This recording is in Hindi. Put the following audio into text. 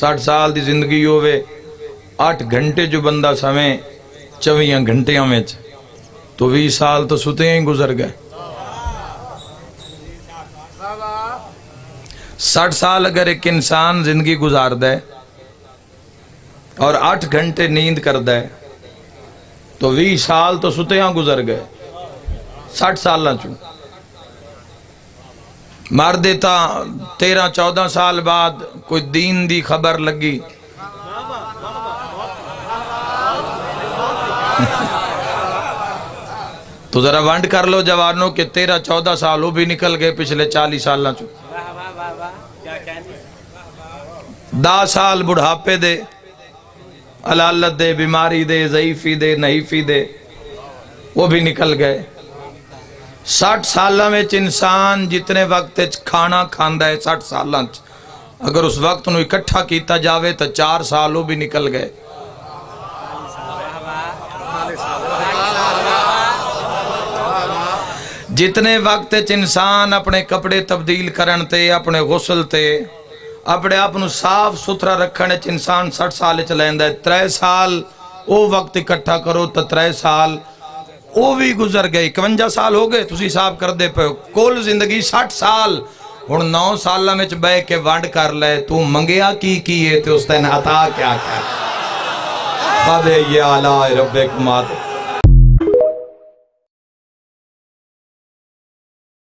60 ਸਾਲ ਦੀ ਜ਼ਿੰਦਗੀ ਹੋਵੇ 8 घंटे जो बंदा समय चौबिया घंटिया में तो 20 साल तो सुते ही गुजर गए साठ साल अगर एक इंसान जिंदगी गुजार दे और आठ घंटे नींद कर दे तो भी साल तो सुतिया गुजर गए साठ साल चू मार देता तेरह चौदह साल बाद कोई दीन दी खबर लगी। तो जरा वंड कर लो जवानों के तेरह चौदह साल, वो भी निकल गए पिछले चालीस साल चू। दस साल बुढ़ापे दे, अलालत दे, बीमारी दे जईफी दे नहीफी दे, वो भी निकल गए। सठ साल इंसान जितने वक्त खाना खांदा है, सठ साल अगर उस वक्त इकट्ठा किया जाए तो चार साल वो भी निकल गए जितने वक्त इंसान अपने कपड़े तब्दील करन ते अपने गुसल ते अपने आप साफ़ सुथरा रखने इंसान सठ साल च लेंदा है त्रै साल वो वक्त इकट्ठा करो तो त्रै साल वो भी गुजर गए इकवंजा साल हो गए तुम हिसाब करते पे कुल ज़िंदगी सठ हूँ नौ साल बह के वंड कर ले, तू मंगया की की है उस दिन अता क्या क्या? ये आला रबे कुमार